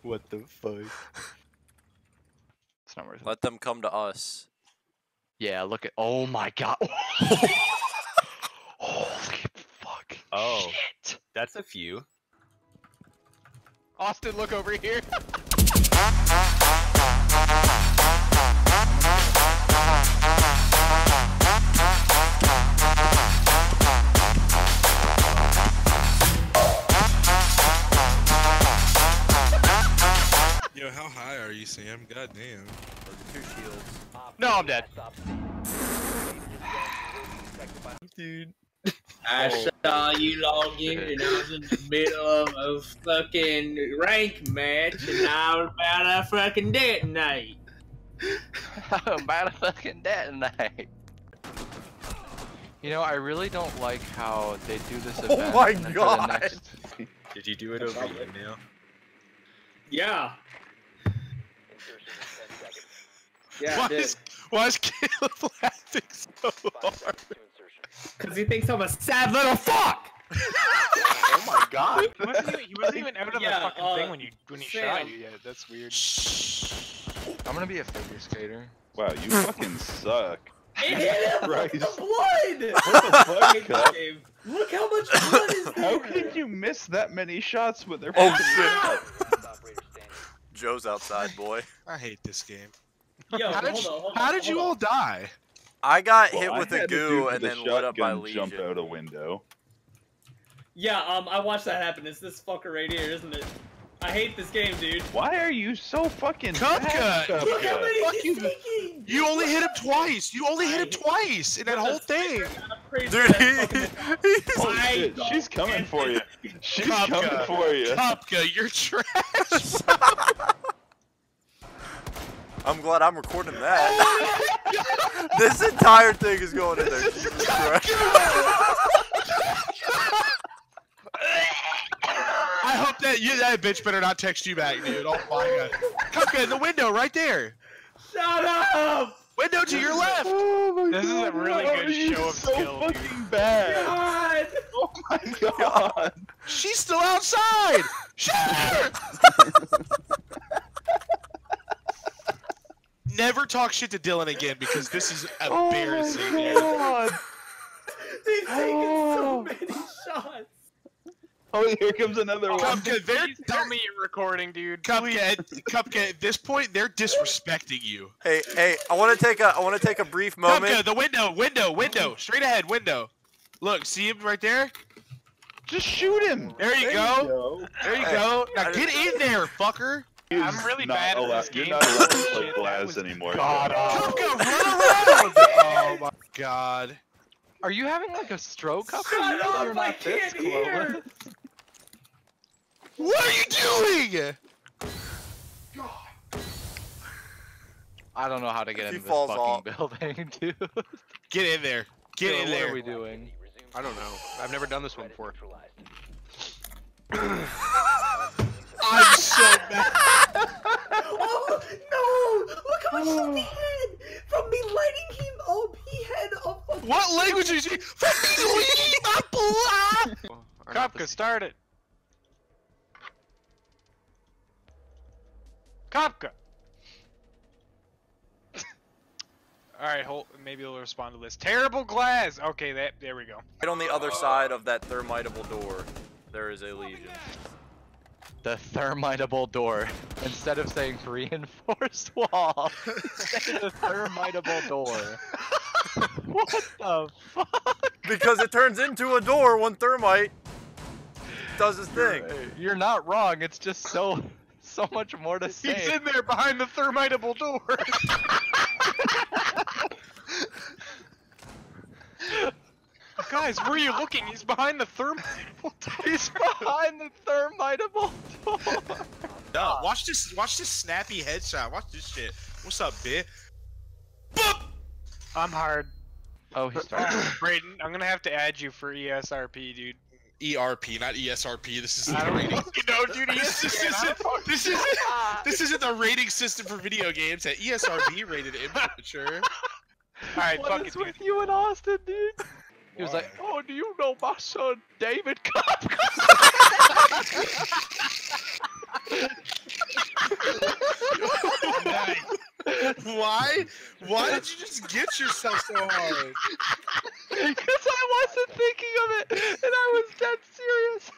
What the fuck? It's not worth it. Let them come to us. Yeah, look at. Oh my god. Holy fuck. Oh. Shit. That's a few. Austin, look over here. how high are you, Sam? God damn. Two shields. No, I'm dead. Dude. I Oh. saw you log in and I was in the middle of a fucking rank match and I was about to fucking detonate. I'm about to fucking detonate. You know, I really don't like how they do this oh event. Oh my and then for the God. next- Did you do it over email? Yeah. Yeah, why, I did. is, why is Caleb laughing so hard? Because he thinks I'm a sad little fuck! Oh my god. He wasn't even, he wasn't even out of Yeah, the fucking uh, thing when you when he shot you yet. That's weird. I'm gonna be a figure skater. Wow, you fucking suck. It hit him! Right. The blood! What the fuck, Fucking Cup? Dave. Look how much blood is there! How could you miss that many shots with their Oh fucking shit. Joe's outside, boy. I hate this game. Yo, How did you, on, hold how did you all die? I got Well, hit with a had to do goo with and the then lit up by shotgun Lesion. Jump out a window. Yeah, um, I watched that happen. It's this fucker right here, isn't it? I hate this game, dude. Why are you so fucking Cupcake! bad, Look how many Fuck he's you. taking! You only hit him twice. You only hit him twice in that whole thing. Dude, that he, fucking- he's Oh shit, she's coming for you. She's Cupcake. coming for you. Cupka, you're trash. I'm glad I'm recording that. Oh this entire thing is going in there. Jesus Christ. I hope that you that bitch better not text you back, dude. Oh my god. Cupka in the window right there. Shut up! Window to your left. Oh my This is a really why good are you show of so skill, dude. fucking bad. God! Oh my god. She's still outside. Shoot her. Never talk shit to Dylan again because this is Oh embarrassing. my dude. god. They've taken Oh. so many shots. Oh, here comes another oh, one. Cupcake, they're, Please tell me you're recording, dude. Cupcake, at, Cupcake, at this point, they're disrespecting you. Hey, hey, I want to take a I want to take a brief moment. Cupcake, the window, window, window, straight ahead, window. Look, see him right there? Just shoot him. There you go. There you Hey, go. Now get in there, fucker. I'm really Not bad at allowed- this You're game. not allowed to play Shit, Blaz anymore. god Cupcake, run around. Oh my god. Are you having like a stroke up Shut here? up, You're I can't hear. Close. What are you doing? God. I don't know how to get He into this falls fucking off. building, dude. Get in there. Get Yo, in what there. What are we doing? I don't know. I've never done this one before. I'm so mad. Oh no! Look how much he had from me lighting him up. He had a fucking. What language is he? Cupka, start it. Cupka. All right, hold. Maybe he'll respond to this. Terrible glass. Okay, that. There we go. Right on the other side of that thermitable door, there is a Lesion. The thermitable door. Instead of saying reinforced wall, say the thermitable door. what the fuck? Because it turns into a door when thermite does his thing. You're not wrong. It's just so so much more to see. He's in there behind the thermitable door. Guys, where are you looking? He's behind the thermitable door. He's behind the thermitable door. No, watch this. Watch this snappy headshot. Watch this shit. What's up, bitch? I'm hard. Oh, he started. Brayden, I'm gonna have to add you for ESRB, dude. ERP, not ESRB. This is the rating. No, dude. This, this, this, isn't, this, isn't, this isn't the rating system for video games. That ESRB rated immature. All right, what fuck is it, with you and Austin, dude? He was like, "Oh, do you know my son David Cup?" Why? Why did you just get yourself so hard? Because wasn't thinking of it, and I was dead serious.